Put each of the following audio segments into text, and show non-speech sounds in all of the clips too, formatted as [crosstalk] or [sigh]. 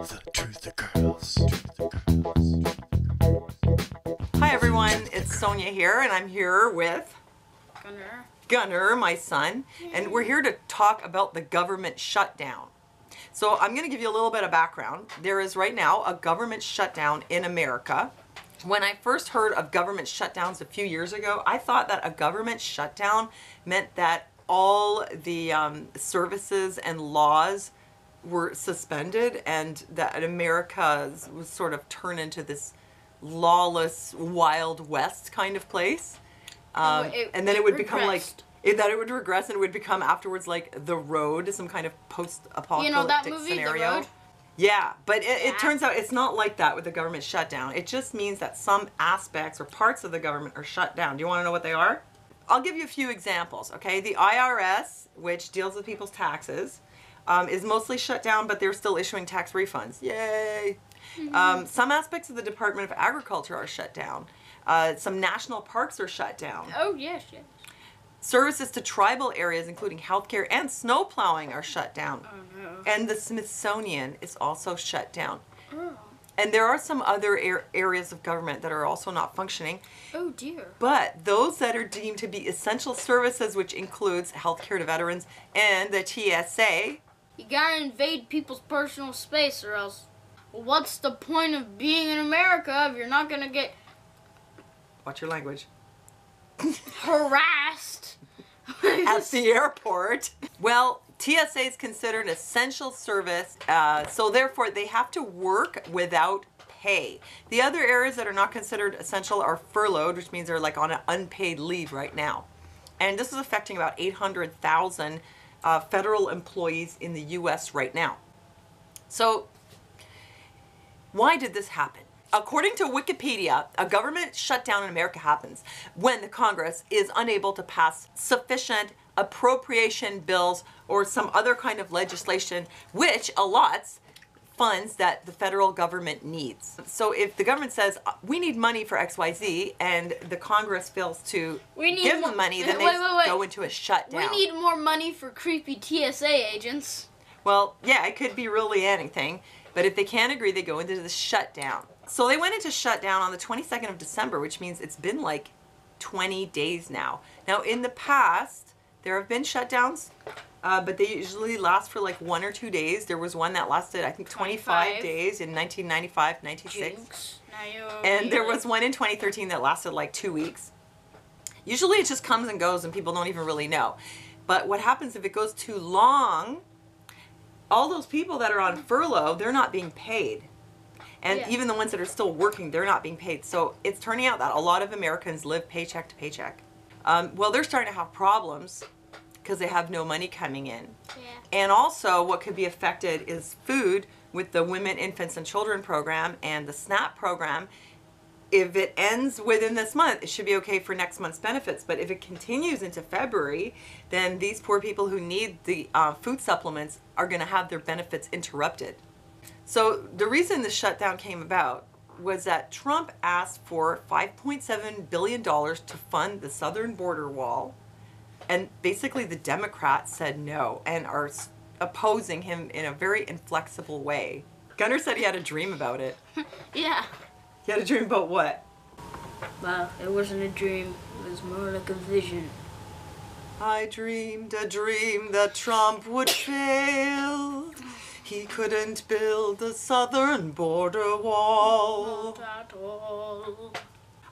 The Truther Girls. Hi everyone, it's Sonia here, and I'm here with Gunner. Gunner, my son, and we're here to talk about the government shutdown. So I'm going to give you a little bit of background. There is right now a government shutdown in America. When I first heard of government shutdowns a few years ago, I thought that a government shutdown meant that all the um, services and laws were suspended and that America was sort of turned into this lawless Wild West kind of place. Um, it- and then it it would become like it, that it would regress and it would become afterwards like the road, to some kind of post-apocalyptic You know that movie, The scenario. Road? Yeah, but it, it turns out it's not like that with the government shutdown. It just means that some aspects or parts of the government are shut down. Do you want to know what they are? I'll give you a few examples. Okay, the IRS, which deals with people's taxes, um, is mostly shut down, but they're still issuing tax refunds. Yay! Um, some aspects of the Department of Agriculture are shut down. Uh, some national parks are shut down. Oh yes, yes. Services to tribal areas, including healthcare and snow plowing, are shut down. Oh no. And the Smithsonian is also shut down. Oh. And there are some other ar- areas of government that are also not functioning, Oh dear. but those that are deemed to be essential services, which includes healthcare to veterans and the TSA, You gotta invade people's personal space, or else. What's the point of being in America if you're not gonna get watch your language, [laughs] harassed? [laughs] at the [laughs] airport. Well, TSA is considered essential service, uh, so therefore they have to work without pay. The other areas that are not considered essential are furloughed, which means they're like on an unpaid leave right now. And this is affecting about 800,000 uh, federal employees in the US right now. So, why did this happen? According to Wikipedia, a government shutdown in America happens when the Congress is unable to pass sufficient appropriation bills or some other kind of legislation which allots funds that the federal government needs. So if the government says uh, we need money for XYZ and the Congress fails to We need give them money, then wait, they wait, wait. go into a shutdown. We need more money for creepy TSA agents. Well, yeah, it could be really anything, but if they can't agree, they go into the shutdown. So they went into shutdown on the 22nd of December, which means it's been like 20 days now. Now, in the past, there have been shutdowns, uh, but they usually last for like one or two days. There was one that lasted, I think, 25, 25. days in 1995, 96. Jinx. Now you And there was one in 2013 that lasted like two weeks. Usually it just comes and goes and people don't even really know. But what happens if it goes too long, all those people that are on furlough, they're not being paid. And Yeah. even the ones that are still working, they're not being paid. So it's turning out that a lot of Americans live paycheck to paycheck. Um, well, they're starting to have problems because they have no money coming in. Yeah. And also, what could be affected is food with the Women, Infants, and Children program and the SNAP program. If it ends within this month, it should be okay for next month's benefits. But if it continues into February, then these poor people who need the uh, food supplements are going to have their benefits interrupted. So, the reason the shutdown came about was that Trump asked for $5.7 billion to fund the southern border wall and basically the Democrats said no and are opposing him in a very inflexible way. Gunner said he had a dream about it. [laughs] Yeah. He had a dream about what? Well, it wasn't a dream. It was more like a vision. I dreamed a dream that Trump would fail. He couldn't build the southern border wall. Not at all.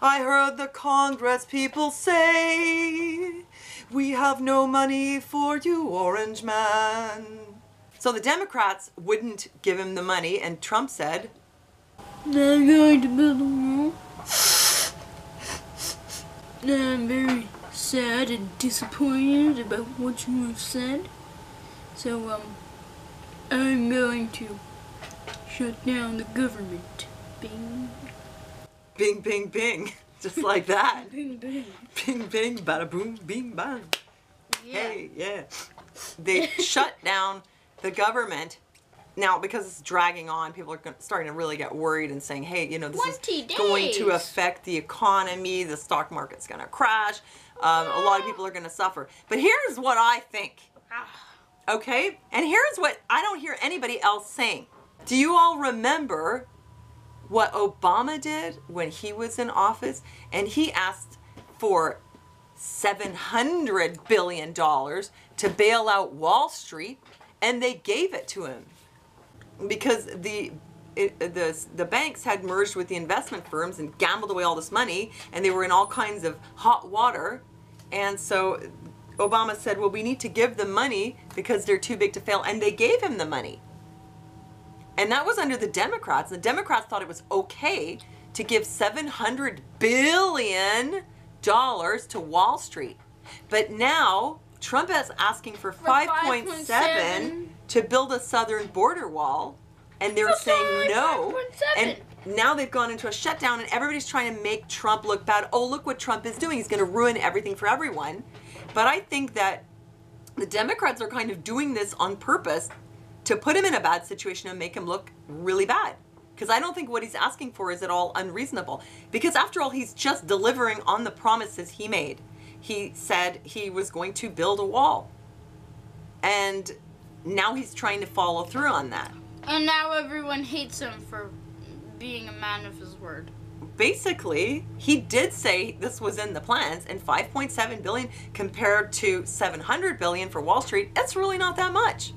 I heard the Congress people say, We have no money for you, Orange Man. So the Democrats wouldn't give him the money, and Trump said, They're going to build a wall. I'm very sad and disappointed about what you have said. So, um, I'm going to shut down the government. Bing. Bing, bing, bing. [laughs] Just like that. [laughs] Bing, bing. Bing, bing, bada boom, bing, bang. Yeah. Hey, yeah. They [laughs] shut down the government. Now, because it's dragging on, people are starting to really get worried and saying, hey, you know, this is 20 going to days. affect the economy, the stock market's going to crash, um, a lot of people are going to suffer. But here's what I think, Ah. Okay? And here's what I don't hear anybody else saying. Do you all remember what Obama did when he was in office? And he asked for $700 billion to bail out Wall Street, and they gave it to him because the it, the the banks had merged with the investment firms and gambled away all this money, and they were in all kinds of hot water, and so Obama said, "Well, we need to give them money because they're too big to fail," and they gave him the money. And that was under the Democrats. The Democrats thought it was okay to give 700 billion dollars to Wall Street. But now Trump is asking for 5.7 5.7. to build a southern border wall and they're saying no. 5.7. And now they've gone into a shutdown and everybody's trying to make Trump look bad. Oh, look what Trump is doing. He's going to ruin everything for everyone. But I think that the Democrats are kind of doing this on purpose to put him in a bad situation and make him look really bad. Because I don't think what he's asking for is at all unreasonable. Because after all, he's just delivering on the promises he made. He said he was going to build a wall. And now he's trying to follow through on that. And now everyone hates him for being a man of his word. Basically, he did say this was in the plans and 5.7 billion compared to 700 billion for Wall Street, it's really not that much.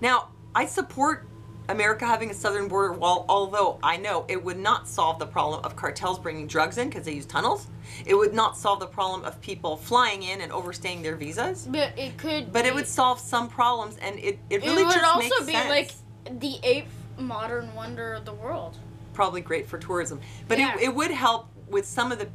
Now, I support America having a southern border wall, although I know it would not solve the problem of cartels bringing drugs in because they use tunnels. It would not solve the problem of people flying in and overstaying their visas. But it could. But it would solve some problems, and it, it really it would just also makes be sense. like the eighth modern wonder of the world. Probably great for tourism. But Yeah. it, it would help with some of the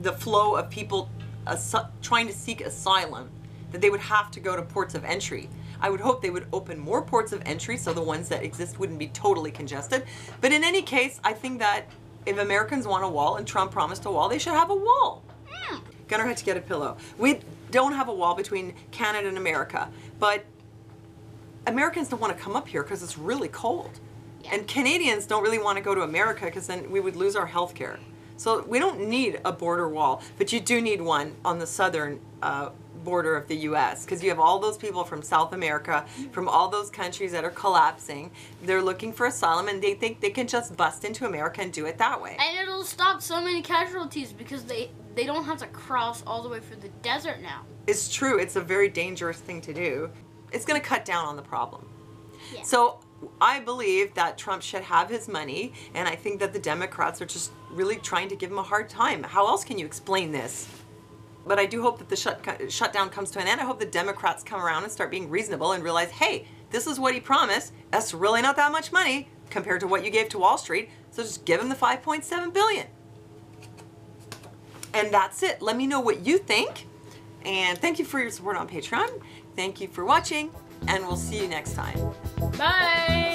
the flow of people asu- trying to seek asylum that they would have to go to ports of entry. I would hope they would open more ports of entry so the ones that exist wouldn't be totally congested. But in any case, I think that if Americans want a wall and Trump promised a wall, they should have a wall. Hmm. Gunnar had to get a pillow. We don't have a wall between Canada and America, but Americans don't want to come up here because it's really cold. Yeah. And Canadians don't really want to go to America because then we would lose our health care. So we don't need a border wall, but you do need one on the southern uh, border of the U.S. because you have all those people from South America, from all those countries that are collapsing. They're looking for asylum and they think they can just bust into America and do it that way. And it'll stop so many casualties because they they don't have to cross all the way through the desert now. It's true. It's a very dangerous thing to do. It's going to cut down on the problem. Yeah. So I believe that Trump should have his money, and I think that the Democrats are just really trying to give him a hard time. How else can you explain this? But I do hope that the shut, shutdown comes to an end. I hope the Democrats come around and start being reasonable and realize, hey, this is what he promised. That's really not that much money compared to what you gave to Wall Street. So just give him the 5.7 billion. And that's it. Let me know what you think. And thank you for your support on Patreon. Thank you for watching, and we'll see you next time. Bye.